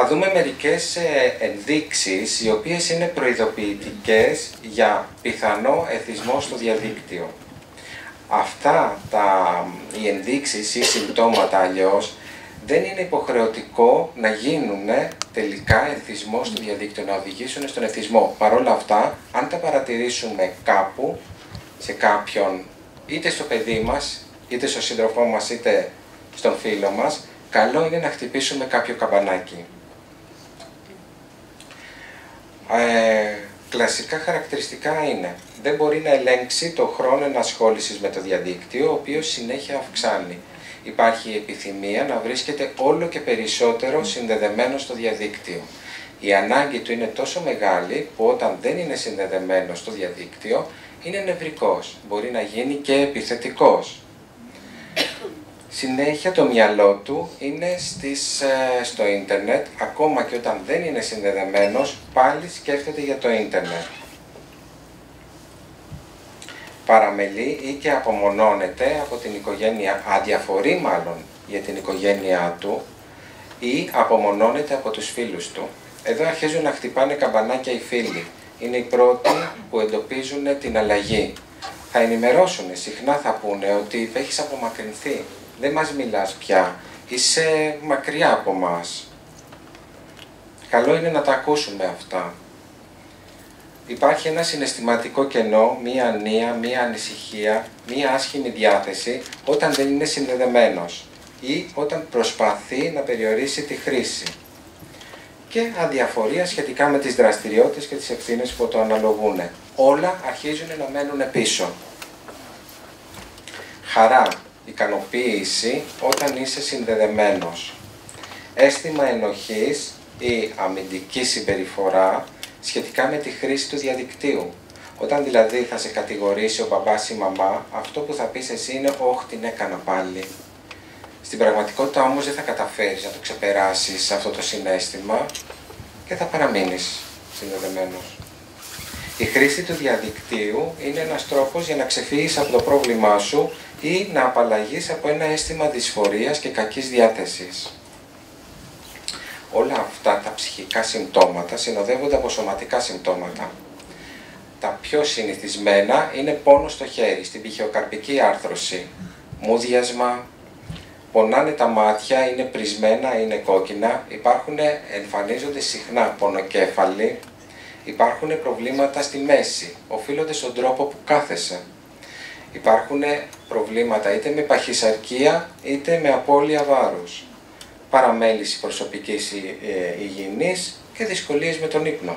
θα δούμε μερικές ε, ενδείξεις οι οποίες είναι προειδοποιητικές για πιθανό εθισμό στο διαδίκτυο. Αυτά τα, οι ενδείξεις ή συμπτώματα αλλιώς δεν είναι υποχρεωτικό να γίνουν τελικά εθισμό στο διαδίκτυο, να οδηγήσουν στον εθισμό. Παρ' όλα αυτά, αν τα παρατηρήσουμε κάπου, σε κάποιον, είτε στο παιδί μας, είτε στο σύντροφό μας, είτε στον φίλο μας, καλό είναι να χτυπήσουμε κάποιο καμπανάκι. Ε, κλασικά χαρακτηριστικά είναι δεν μπορεί να ελέγξει το χρόνο ενασχόλησης με το διαδίκτυο, ο οποίος συνέχεια αυξάνει. Υπάρχει η επιθυμία να βρίσκεται όλο και περισσότερο συνδεδεμένο στο διαδίκτυο. Η ανάγκη του είναι τόσο μεγάλη που όταν δεν είναι συνδεδεμένο στο διαδίκτυο είναι νευρικός, μπορεί να γίνει και επιθετικός συνέχεια το μυαλό του είναι στις, ε, στο ίντερνετ, ακόμα και όταν δεν είναι συνδεδεμένος, πάλι σκέφτεται για το ίντερνετ. Παραμελεί ή και απομονώνεται από την οικογένεια, αδιαφορεί μάλλον για την οικογένειά του ή απομονώνεται από τους φίλους του. Εδώ αρχίζουν να χτυπάνε καμπανάκια οι φίλοι. Είναι οι πρώτοι που εντοπίζουν την αλλαγή. Θα ενημερώσουν, συχνά θα πούνε ότι έχεις απομακρυνθεί, δεν μας μιλάς πια, είσαι μακριά από μας. Καλό είναι να τα ακούσουμε αυτά. Υπάρχει ένα συναισθηματικό κενό, μία ανία, μία ανησυχία, μία άσχημη διάθεση όταν δεν είναι συνδεδεμένος ή όταν προσπαθεί να περιορίσει τη χρήση. Και αδιαφορία σχετικά με τις δραστηριότητες και τις ευθύνες που το αναλογούν. Όλα αρχίζουν να μένουν πίσω. Χαρά, ικανοποίηση όταν είσαι συνδεδεμένος. Αίσθημα ενοχής ή αμυντική συμπεριφορά σχετικά με τη χρήση του διαδικτύου. Όταν δηλαδή θα σε κατηγορήσει ο μπαμπάς ή η μαμά, αυτό που θα πεις εσύ είναι «Όχ, την έκανα πάλι». Στην πραγματικότητα όμως δεν θα καταφέρεις να το ξεπεράσεις αυτό το συνέστημα και θα παραμείνεις συνδεδεμένος. Η χρήση του διαδικτύου είναι ένας τρόπος για να ξεφύγεις από το πρόβλημά σου ή να απαλλαγείς από ένα αίσθημα δυσφορίας και κακής διάθεσης. Όλα αυτά τα ψυχικά συμπτώματα συνοδεύονται από σωματικά συμπτώματα. Τα πιο συνηθισμένα είναι πόνο στο χέρι, στην πηχαιοκαρπική άρθρωση, μούδιασμα, πονάνε τα μάτια, είναι πρισμένα, είναι κόκκινα, υπάρχουν, εμφανίζονται συχνά πονοκέφαλοι, υπάρχουν προβλήματα στη μέση, οφείλονται στον τρόπο που κάθεσαι. Υπάρχουν προβλήματα είτε με παχυσαρκία είτε με απώλεια βάρους, παραμέληση προσωπικής ε, υγιεινής και δυσκολίες με τον ύπνο.